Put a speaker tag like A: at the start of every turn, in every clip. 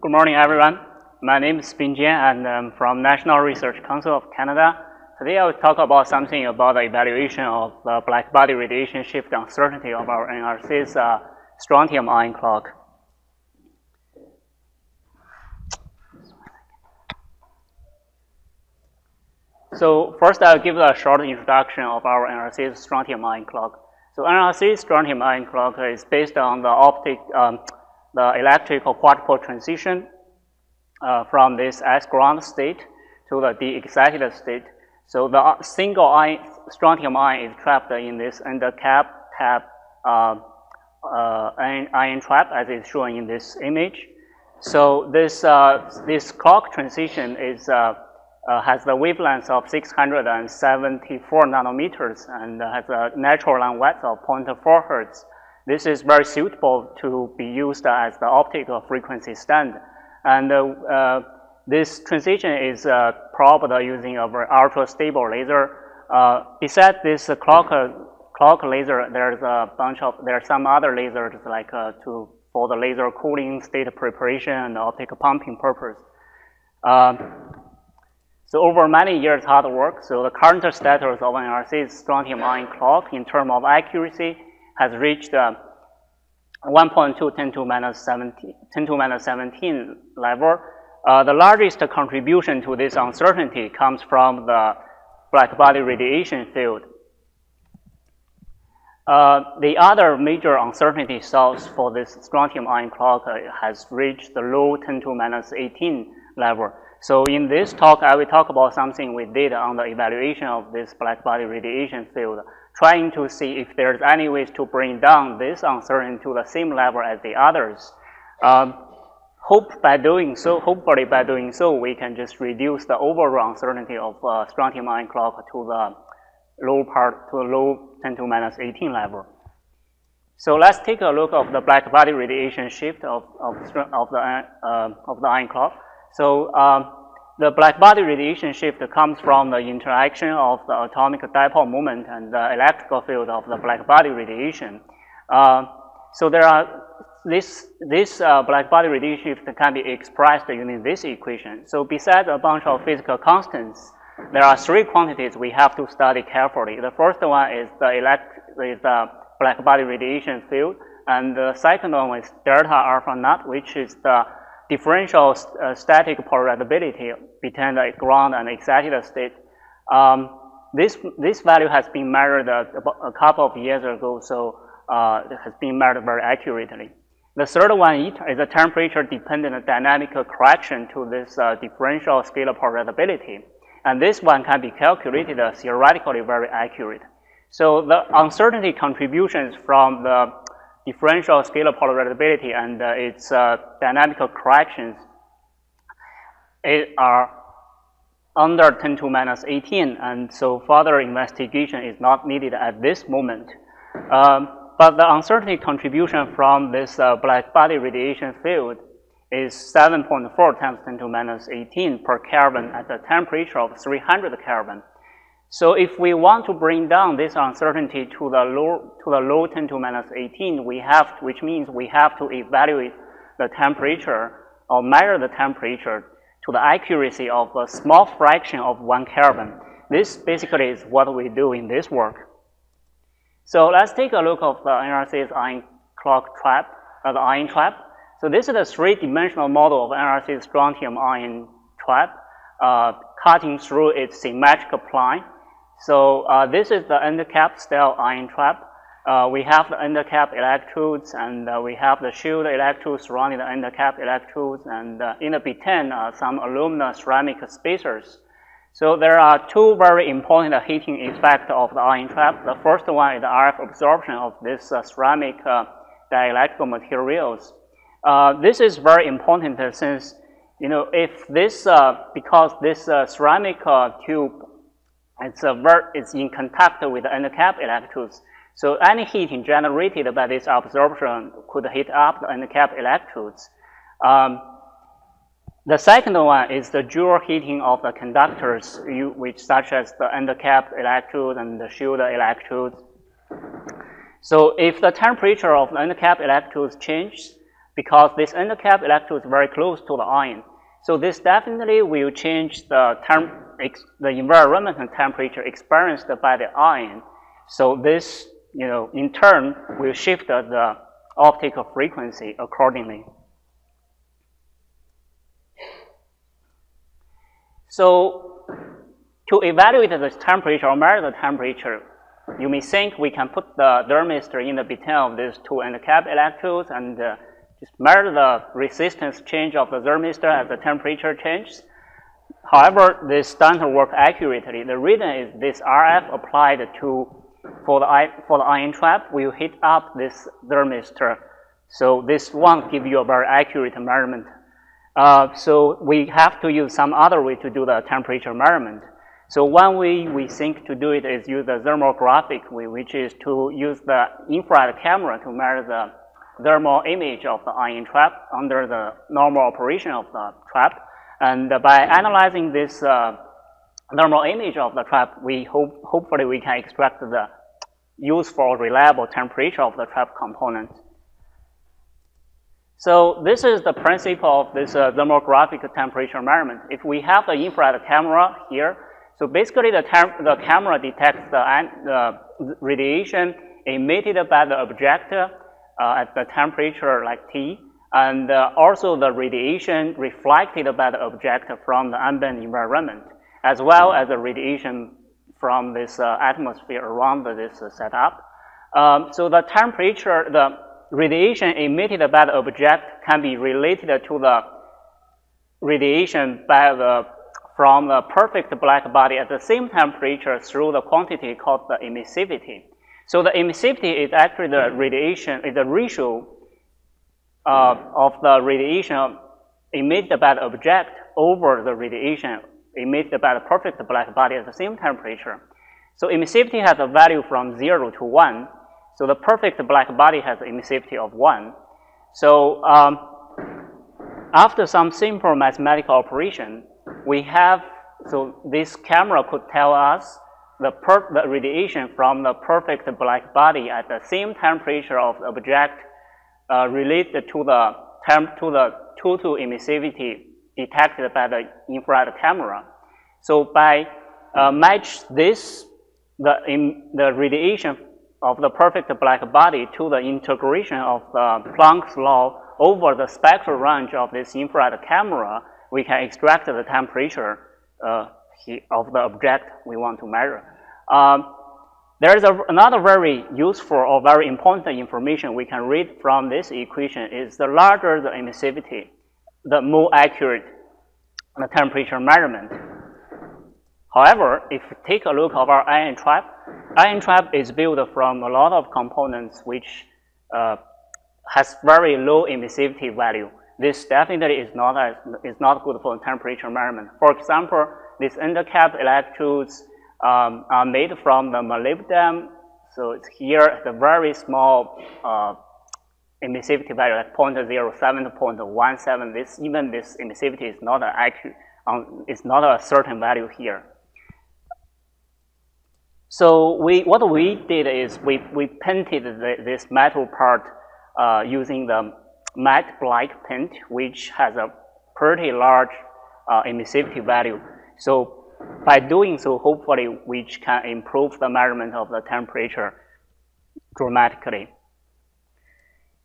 A: Good morning, everyone. My name is Bin Jian, and I'm from National Research Council of Canada. Today I will talk about something about the evaluation of the black body radiation shift uncertainty of our NRC's uh, strontium ion clock. So first I'll give a short introduction of our NRC's strontium ion clock. So NRC's strontium ion clock is based on the optic, um, the electrical quadrupole transition uh, from this S ground state to the de-excited state. So the uh, single ion, strontium ion is trapped in this endcap tab uh, uh, ion trap as is shown in this image. So this, uh, this clock transition is, uh, has the wavelength of 674 nanometers and has a natural line width of 0.4 hertz. This is very suitable to be used as the optical frequency standard. And uh, uh, this transition is uh, probed using a very ultra stable laser. besides this clock clock laser, there's a bunch of there are some other lasers like to for the laser cooling, state preparation, and optical pumping purpose. Um, so over many years hard work, so the current status of NRC's strontium ion clock in terms of accuracy has reached uh, 1.2 10 to minus 17, 10 to minus 17 level. Uh, the largest contribution to this uncertainty comes from the black body radiation field. Uh, the other major uncertainty source for this strontium ion clock uh, has reached the low 10 to minus 18 level. So in this talk, I will talk about something we did on the evaluation of this black body radiation field trying to see if there's any ways to bring down this uncertainty to the same level as the others. Um, hope by doing so, hopefully by doing so, we can just reduce the overall uncertainty of uh, strontium ion clock to the low part, to the low 10 to minus 18 level. So let's take a look of the black body radiation shift of, of, of the, uh, of the ion clock. So um, the black body radiation shift comes from the interaction of the atomic dipole moment and the electrical field of the black body radiation. Uh, so there are this, this uh, black body radiation shift can be expressed using this equation. So besides a bunch of physical constants, there are three quantities we have to study carefully. The first one is the, elect is the black body radiation field, and the second one is delta alpha naught, which is the differential uh, static polarizability between the ground and excited state. Um, this, this value has been measured a, couple of years ago, so uh, it has been measured very accurately. The third one is a temperature-dependent dynamic correction to this uh, differential scalar polarizability. And this one can be calculated uh, theoretically very accurate. So the uncertainty contributions from the differential scalar polarizability and uh, its uh, dynamical corrections are under 10 to minus 18, and so further investigation is not needed at this moment. Um, but the uncertainty contribution from this uh, black body radiation field is 7.4 times 10 to minus 18 per Kelvin at a temperature of 300 Kelvin. So if we want to bring down this uncertainty to the low, to the low 10 to minus 18, we have, which means we have to evaluate the temperature or measure the temperature to the accuracy of a small fraction of one Kelvin. This basically is what we do in this work. So let's take a look of the NRC's ion clock trap, uh, the ion trap. So this is a three-dimensional model of NRC's strontium ion trap, uh, cutting through its symmetric plane so uh, this is the endcap style ion trap. Uh, we have the endcap electrodes and uh, we have the shield electrodes surrounding the endcap electrodes and uh, in the between uh, some aluminum ceramic spacers. So there are two very important heating effects of the ion trap. The first one is the RF absorption of this uh, ceramic dielectric materials. this is very important since you know if this because this ceramic tube it's, a it's in contact with the endcap electrodes. So any heating generated by this absorption could heat up the endcap electrodes. Um, the second one is the Joule heating of the conductors, which such as the endcap electrode and the shield electrodes. So if the temperature of the endcap electrodes changes, because this endcap electrode is very close to the ion. So this definitely will change the, the environmental temperature experienced by the ion. So this, you know, in turn will shift the optical frequency accordingly. So to evaluate the temperature or measure the temperature, you may think we can put the thermistor in the between of these two end cap electrodes and uh, just measure the resistance change of the thermistor as the temperature changes. However, this doesn't work accurately. The reason is this RF applied to for the for the ion trap will heat up this thermistor, so this won't give you a very accurate measurement. Uh, so we have to use some other way to do the temperature measurement. So one way we think to do it is use the thermographic way, which is to use the infrared camera to measure the thermal image of the ion trap under the normal operation of the trap. And by analyzing this uh, thermal image of the trap, we hope hopefully we can extract the useful, reliable temperature of the trap component. So this is the principle of this uh, thermographic temperature measurement. If we have the infrared camera here, so basically the, the camera detects the, the radiation emitted by the object uh, at the temperature like T, and uh, also the radiation reflected by the object from the ambient environment, as well as the radiation from this uh, atmosphere around this uh, setup. Um, so the temperature, the radiation emitted by the object can be related to the radiation by the from the perfect black body at the same temperature through the quantity called the emissivity. So the emissivity is actually the radiation, is the ratio of the radiation emitted by the object over the radiation emitted by the perfect black body at the same temperature. So emissivity has a value from 0 to 1. So the perfect black body has emissivity of 1. So um, after some simple mathematical operation, we have, so this camera could tell us the, the radiation from the perfect black body at the same temperature of the object uh, related to the, temp to the total emissivity detected by the infrared camera. So by uh, match this, the, in, the radiation of the perfect black body to the integration of the Planck's law over the spectral range of this infrared camera, we can extract the temperature uh, of the object we want to measure. Um, there is a, another very useful or very important information we can read from this equation is the larger the emissivity, the more accurate the temperature measurement. However, if we take a look at our ion trap, ion trap is built from a lot of components which uh, has very low emissivity value this definitely is not, a, is not good for temperature measurement. For example, these endcap electrodes um, are made from the molybdenum. So it's here the very small uh, emissivity value, like 0.07 to 0.17. This even this emissivity is not accurate. Um, it's not a certain value here. So we, what we did is we, we painted the, this metal part uh, using the matte black paint, which has a pretty large uh, emissivity value. So by doing so, hopefully, we can improve the measurement of the temperature dramatically.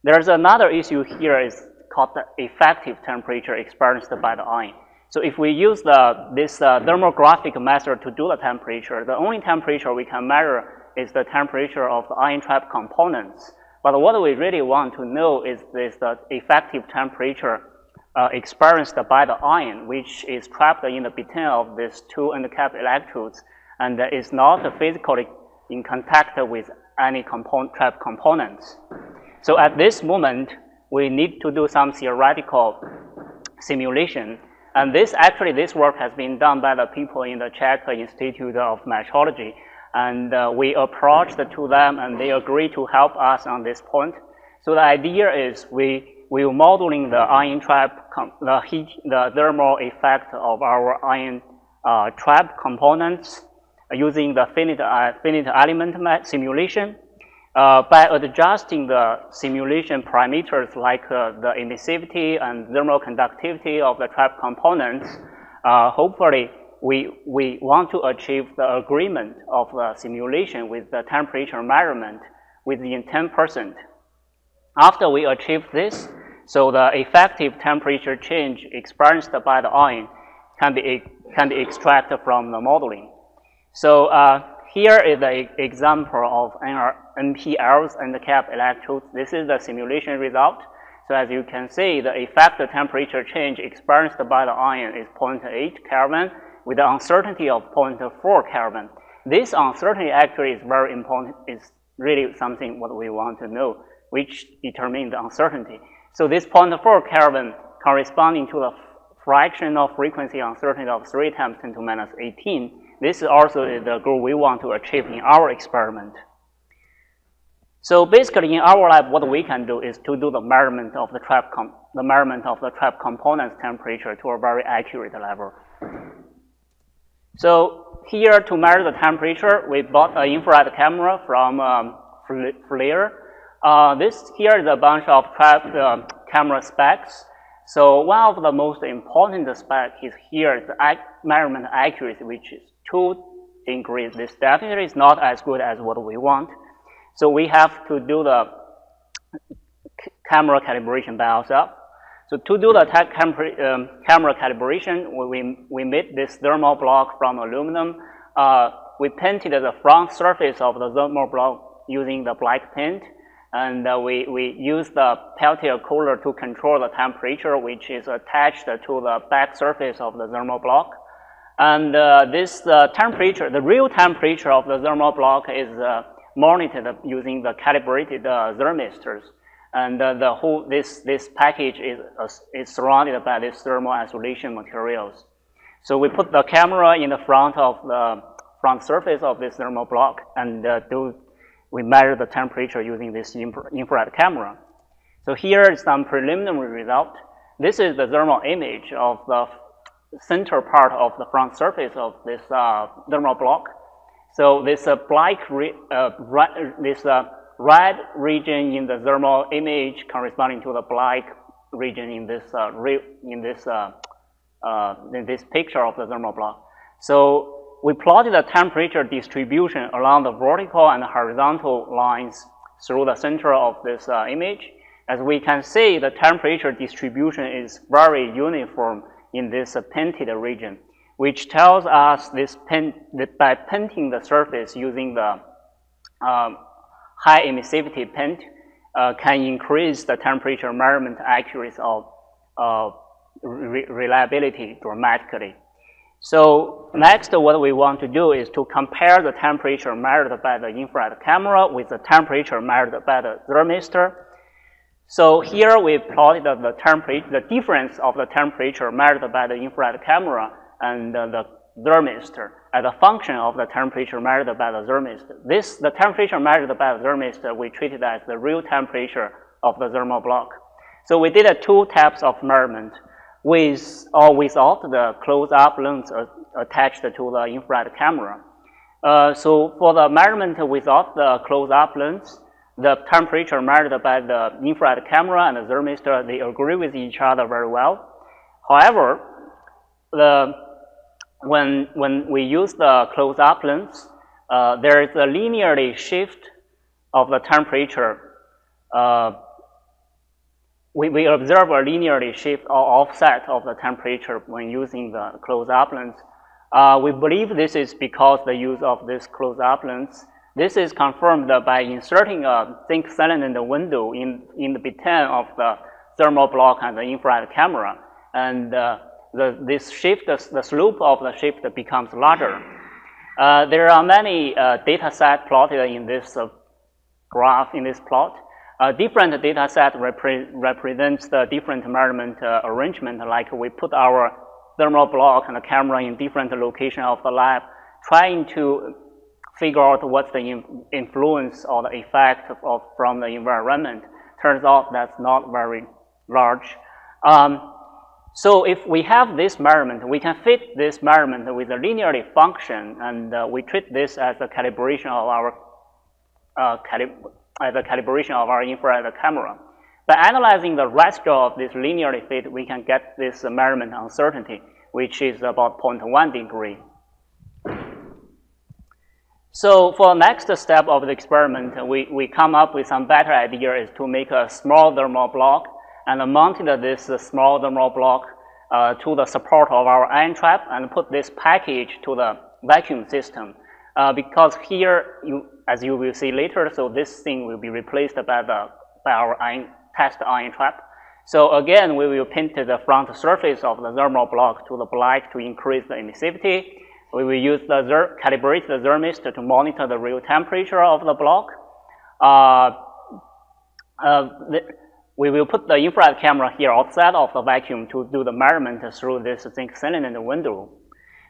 A: There's another issue here is called the effective temperature experienced by the ion. So if we use the, this uh, thermographic method to do the temperature, the only temperature we can measure is the temperature of the ion trap components. But what we really want to know is this the effective temperature uh, experienced by the ion, which is trapped in the between of these two end cap electrodes and is not physically in contact with any component, trap components. So at this moment, we need to do some theoretical simulation. And this actually, this work has been done by the people in the Czech Institute of Metrology and uh, we approached to them and they agreed to help us on this point. So the idea is we will modeling the ion trap, the heat, the thermal effect of our ion uh, trap components using the finite, uh, finite element simulation. uh, by adjusting the simulation parameters like uh, the emissivity and thermal conductivity of the trap components, uh, hopefully we, we want to achieve the agreement of the simulation with the temperature measurement within 10%. After we achieve this, so the effective temperature change experienced by the ion can be, can be extracted from the modeling. So uh, here is the example of NPLs and the cap electrodes. This is the simulation result. So as you can see, the effective temperature change experienced by the ion is 0.8 Kelvin with an uncertainty of 0.4 Kelvin. This uncertainty actually is very important. It's really something what we want to know, which determines the uncertainty. So this 0.4 Kelvin corresponding to the fraction of frequency uncertainty of 3 times 10 to minus 18 this is also the goal we want to achieve in our experiment. So basically in our lab, what we can do is to do the measurement of the trap, the measurement of the trap component's temperature to a very accurate level. So here to measure the temperature, we bought an infrared camera from um. Uh, this here is a bunch of uh, camera specs. So one of the most important specs is here the measurement accuracy, which is two degrees. This definitely is not as good as what we want. So we have to do the camera calibration by ourselves. So to do the um, camera calibration, we, we made this thermal block from aluminum. Uh, we painted the front surface of the thermal block using the black paint. And uh, we, we use the Peltier cooler to control the temperature, which is attached to the back surface of the thermal block. And uh, this uh, temperature, the real temperature of the thermal block is uh, monitored using the calibrated uh, thermistors. And uh, the whole, this, this package is, is surrounded by these thermal isolation materials. So we put the camera in the front of the front surface of this thermal block and do, we measure the temperature using this infrared camera. So here is some preliminary result. This is the thermal image of the center part of the front surface of this uh, thermal block. So this uh, black, uh, this uh, red region in the thermal image corresponding to the black region in this uh, in this uh, in this picture of the thermal block. So we plotted the temperature distribution along the vertical and horizontal lines through the center of this image. As we can see, the temperature distribution is very uniform in this painted region, which tells us this that by painting the surface using the um, high emissivity paint uh, can increase the temperature measurement accuracy of uh, re reliability dramatically. So next, what we want to do is to compare the temperature measured by the infrared camera with the temperature measured by the thermistor so here we plotted the temperature, the difference of the temperature measured by the infrared camera and the thermistor as a function of the temperature measured by the thermistor. This, the temperature measured by the thermistor, we treated as the real temperature of the thermal block. So we did two types of measurement with or without the close-up lens attached to the infrared camera. Uh, so for the measurement without the close-up lens, the temperature measured by the infrared camera and the thermistor, they agree with each other very well. However, the, when, when we use the close-up lens, uh, there is a linearly shift of the temperature. Uh, we, we observe a linearly shift or offset of the temperature when using the close-up lens. Uh, we believe this is because the use of this close-up lens this is confirmed by inserting a zinc selenide window in, in the between of the thermal block and the infrared camera. And uh, the, this shift, the slope of the shift becomes larger. Uh, there are many uh, data sets plotted in this uh, graph, in this plot. Uh, different data set repre represents the different measurement uh, arrangement, like we put our thermal block and the camera in different location of the lab, trying to figure out what's the influence or the effect of, from the environment. Turns out that's not very large. Um, so if we have this measurement, we can fit this measurement with a linearity function, and uh, we treat this as a calibration of our uh, at a calibration of our infrared camera. By analyzing the residue of this linearly fit, we can get this measurement uncertainty, which is about 0.1 degree. So for the next step of the experiment, we, we come up with some better idea is to make a small thermal block and mounted this small thermal block uh, to the support of our ion trap and put this package to the vacuum system. Uh, because here, you, as you will see later, so this thing will be replaced by, the, by our ion, test ion trap. So again, we will paint the front surface of the thermal block to the black to increase the emissivity. We will use the calibrate the thermistor to monitor the real temperature of the block. Uh, uh, the, we will put the infrared camera here outside of the vacuum to do the measurement through this zinc selenide window.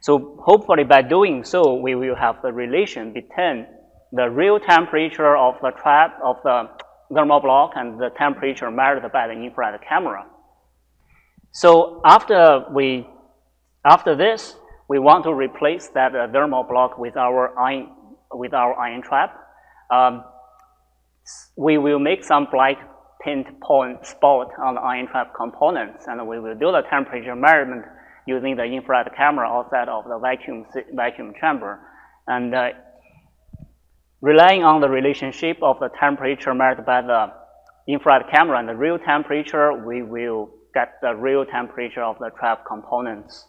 A: So hopefully by doing so, we will have the relation between the real temperature of the trap of the thermal block and the temperature measured by the infrared camera. So after we, after this, we want to replace that uh, thermal block with our ion, with our ion trap. Um, we will make some black paint point spot on the ion trap components, and we will do the temperature measurement using the infrared camera outside of the vacuum, vacuum chamber. And uh, relying on the relationship of the temperature measured by the infrared camera and the real temperature, we will get the real temperature of the trap components.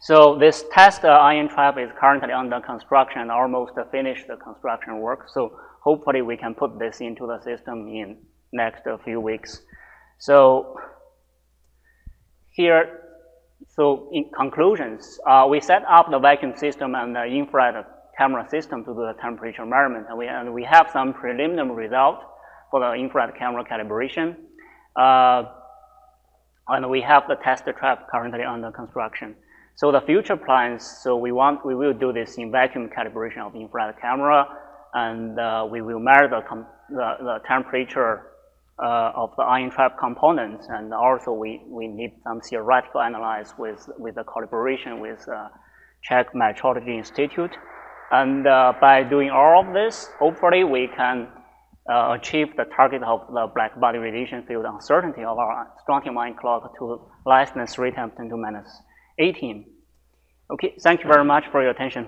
A: So this test uh, ion trap is currently under construction almost finished the construction work. So hopefully we can put this into the system in next few weeks. So here, so in conclusions, uh, we set up the vacuum system and the infrared camera system to do the temperature measurement, and we, and we have some preliminary result for the infrared camera calibration. Uh, and we have the test trap currently under construction. So the future plans, so we want, we will do this in vacuum calibration of infrared camera, and uh, we will measure the, the, the temperature uh, of the ion trap components, and also we, we need some theoretical analysis with, with the collaboration with uh, Czech Metrology Institute. And uh, by doing all of this, hopefully we can uh, achieve the target of the black body radiation field uncertainty of our strontium ion clock to less than 3 times 10 to minus 18. Okay, thank you very much for your attention.